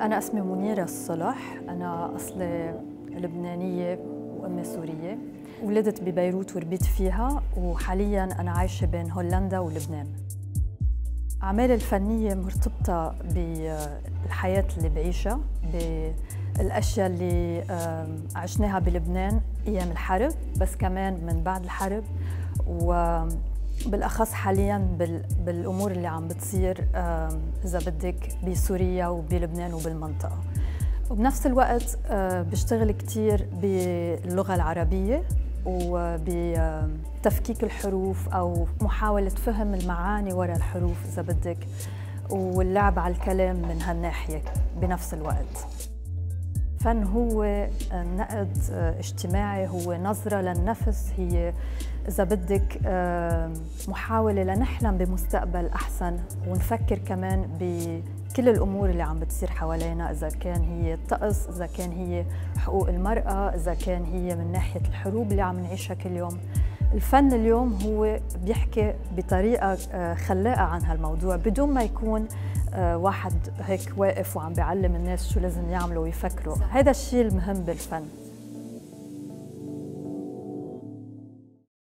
أنا اسمي منيرة الصلح أنا أصلي لبنانية وأمي سورية. ولدت ببيروت وربيت فيها وحالياً أنا عايشة بين هولندا ولبنان. أعمالي الفنية مرتبطة بالحياة اللي بعيشها بالأشياء اللي عشناها بلبنان أيام الحرب بس كمان من بعد الحرب. و بالأخص حاليا بالأمور اللي عم بتصير إذا بدك بسوريا وبلبنان وبالمنطقة. وبنفس الوقت بشتغل كثير باللغة العربية وبتفكيك الحروف أو محاولة فهم المعاني وراء الحروف إذا بدك واللعب على الكلام من هالناحية بنفس الوقت. الفن هو نقد اجتماعي هو نظرة للنفس. هي إذا بدك محاولة لنحلم بمستقبل أحسن ونفكر كمان بكل الأمور اللي عم بتصير حوالينا إذا كان هي الطقس إذا كان هي حقوق المرأة إذا كان هي من ناحية الحروب اللي عم نعيشها كل يوم. الفن اليوم هو بيحكي بطريقة خلاقة عن هالموضوع بدون ما يكون واحد هيك واقف وعم بيعلم الناس شو لازم يعملوا ويفكروا. هذا الشيء المهم بالفن.